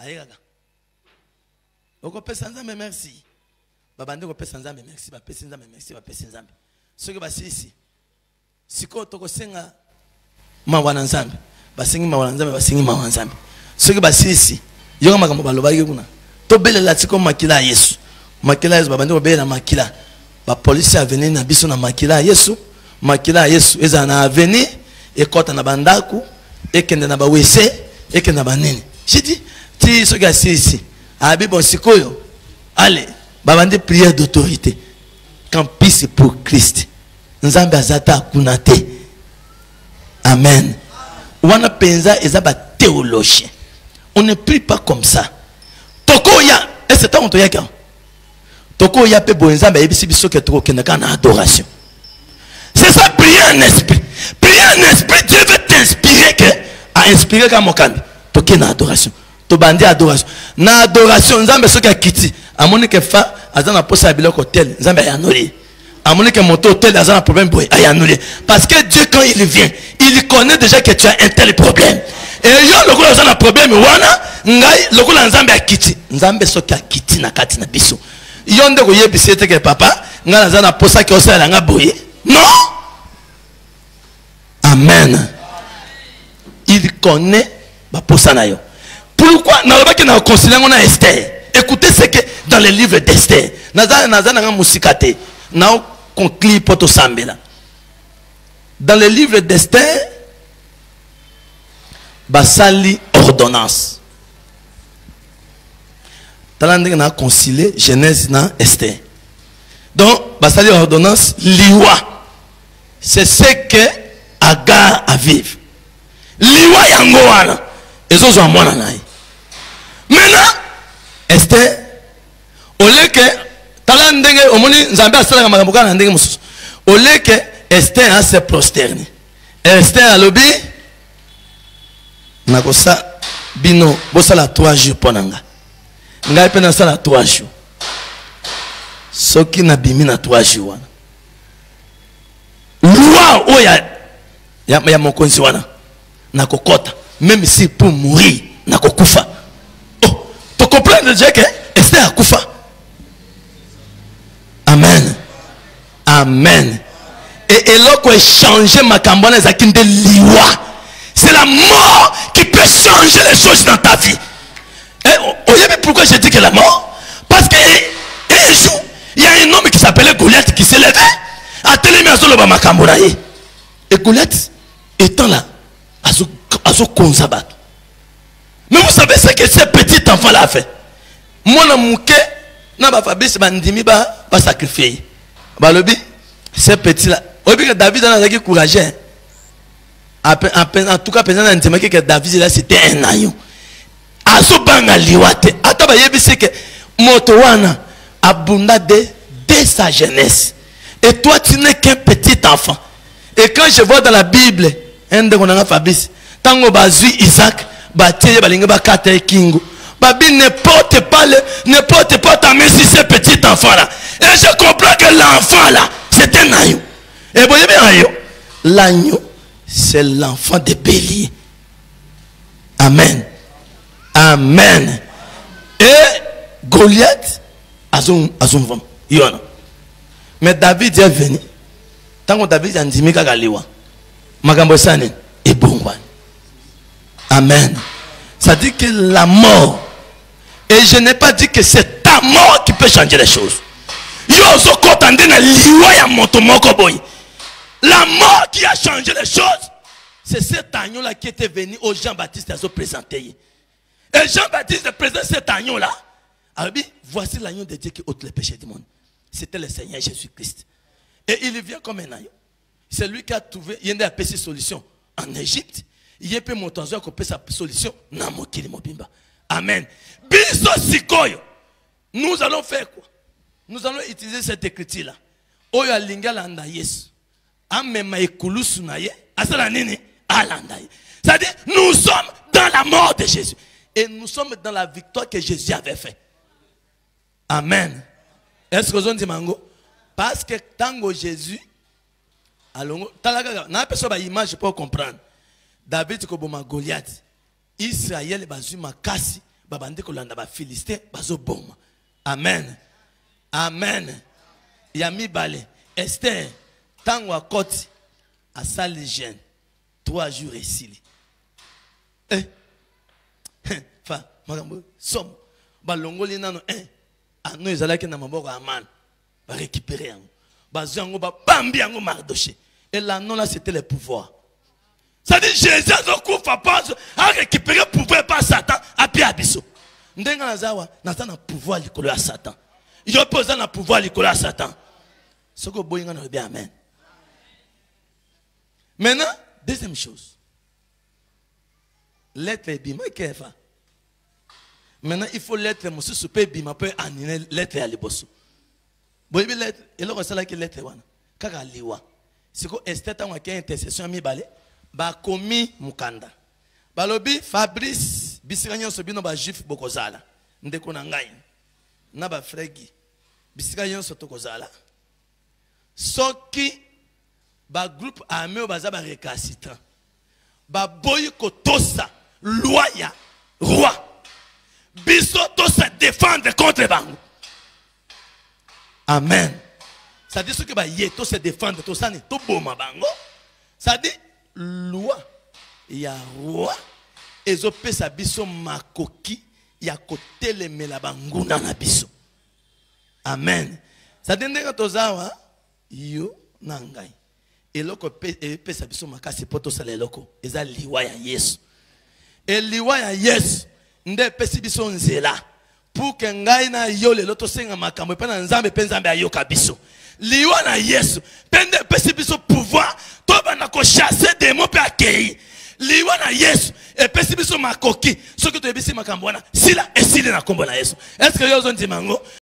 aye kaka. Okopesa nzambe merci. Babandi kopesa nzambe merci. Bapesi nzambe merci bapesi nzambe. Soki basilisi sikoyo tokosenga mawa na nzambe basengi mawa na nzambe basengi mawa na nzambe. Soki basilisi yoka makambo balobaki kuna tobelela siko makila ya yesu. Makila ya yesu babandi kobelela makila. Bapolisi avenir na biso na makila ya yesu. Makila ya yesu ezala na avenir ekɔta na bandako ekende na bawese ekende na banini shiti ti soki asilisi abi bon sikoyo. Ale babandi prière d'autorité. Campus pour christ. Nzambe aza ta akuna te. Amen. Wana mpenza eza bathéologien on ne prie pas comme ça. Tokoya ese ntango toyaki awa tokoya mpe boye nzambe ayebisi biso ke tokokende kaka na adoration. C'est ça prier en esprit. Prier en esprit dieu veut t'inspirer que ainspirer kaka mokambi. Tokende na adoration tobandi adoration. Na adoration nzambe soki akiti amoni ke fa aza na posa ya biloko tel nzambe ayanoli. Ye amoni ke moto tel aza na problème boye ayanoli. Ye parce que dieu quand il vient il connaît déjà que tu as un tel problème. Et yo lokola oza na problème wana ngai lokola nzambe akiti nzambe soki akiti na kati na biso. Yo nde koyebisa ete ke papa ngai naza na posa ke osalela nga boye. Non! Amen. Il connaît baposa na yo pourquoi nalobaki na koncilie yango na esther. Écoutez ce que dans le livre d'esther. Naza naza nanga mosika te. Naoconclure mpo tosambela. Dans le livre d'esther basali ordonnance. Tala na concilie genèse na esther. Donc basali ordonnance liwa c'est ce que agar a vivre liwa yango wana. Ezozwa mwana na maintenant ester oleke tala ndenge omoni nzambe asalaka makambo kaka na ndenge mosusu. Oleke ester ase prosterne. Ester alobi nakosa bino bosala 3 jours mpo na nga. Ngai mpe nasala 3 jours. Soki nabimi na 3 jours wana. Loi oyo ya, ya, ya mokonzi wana nakokɔta même si pour mourir nakokufa déjà que ester akufa amen. Amen. Et eloko échanger makambo wana ezalaki nde liwa. C'est la mort qui peut changer les choses dans ta vie. Et oyebi pourquoi je dis que la mort? Parce que un jour il y a un homme qui s'appelait Goliath qui s'est levé. Atelemi azoloba makambo na ye. Et Goliath étant là azokonza bato mais vous savez ce que ce petit enfant là a fait? Mwana moke na bafabisi bandimi basacrifie ye balobi ce petit là oyebi ke david wana azalaki courageux en tout cas mpenza na ndimaki ke david là c'était un ayon azobanga liwa te ata bayebisi ke moto wana abunda de dès sa jeunesse. Et toi tu n'es qu'un petit enfant. Et quand je vois dans la bible un ndeko nanga fabrice ntango bazwi isaac batie ye balingi bakata ye kingo babi ne porte pas le ne porte pas ta main sur ce petit enfant là. Et je comprends que l'enfant là c'est un agneau. Et boyebi agneau l'agneau c'est l'enfant de bélier amen. Amen. Et goliath azomvama yona mais david est venu. Ntango david andimi kaka liwa makambo esala nini ebongwani amen. Ça dit que la mort et je n'ai pas dit que c'est ta mort qui peut changer les choses. La mort qui a changé les choses c'est cet agneau là qui était venu au Jean-Baptiste à se présenter. Et Jean-Baptiste présente cet agneau là alobi voici l'agneau de Dieu qui ôte les péchés du monde. C'était le Seigneur Jésus-Christ. Et il vient comme un agneau. C'est lui qui a trouvé il y a une solution en Égypte. Ye mpe moto azwaki kopesa solution. Na mokili mobimba amen. Biso sikoyo. Nous allons faire quoi? Nous allons utiliser cette écriture là oyo alingi alanda yesu. Amema na nini? C'est-à-dire nous sommes dans la mort de jésus. Et nous sommes dans la victoire que jésus avait fait. Amen. Est-ce que ozondima yango parce que ntango jésus alongo tala kaka napesa baimage mpo comprendre. David koboma goliath israele bazwi makasi babandi kolanda bafilistin bazoboma. Amen. Amen. Ya mibale ester ntango akoti asali jeune trois jours esili. Eh. fa makambo somo. Balongoli nano eh. ano ezalaki na maboko ya mane barécupere yango. Bazwi yango babambi yango mardoché. Là c'était le pouvoir c'est-à-dire jésus azokufa mpo arécupere pouvoir epa satan apie ya biso ndenge naza awa naza na pouvoir likolo ya satan. Mpe oza na pouvoir likolo ya satan. Soki oboyi nga na lobi amen. Maintenant deuxième chose. Lettre ebima kefa maintenant il faut lettre mosusu mpe ebima mpe anine lettre ya liboso boyebi lettre eloko esalaki lettre wana. Kaka liwa. Siko ester ntango ake intercession ya mibale bakomi mokanda balobi fabrice bisika nyonso bino bajuif bokozala. Ndeko na ngai na bafregi bisika nyonso tokozala. Soki bagroupe armé oyo baza barecalcitrant baboyi kotosa loi ya roi. Biso tosa défendre contre bango. Amen. C'est-à-dire soki baye tose défendre tosani toboma bango. C'est-à-dire loi ya roi ezopesa biso makoki ya kotelemela banguna na biso. Amen. C'est-à-dire ndenge toza awa yo na ngai. Eloko epesa biso makasi mpo tosala eloko. Eza liwa ya yesu. Eliwa ya yesu nde epesi biso nzela. Pour ke ngai na yo lelo tosenga makambo epai na nzambe mpe nzambe ayoka biso. Liwa na yesu mpe nde epesi biso pouvoir tobanda kochasse demo mpe akei. Liwa na yesu epesi biso makoki. Soki toyebisi makambo wana sila esili na nkombo na yesu. Estce yo ozondima yango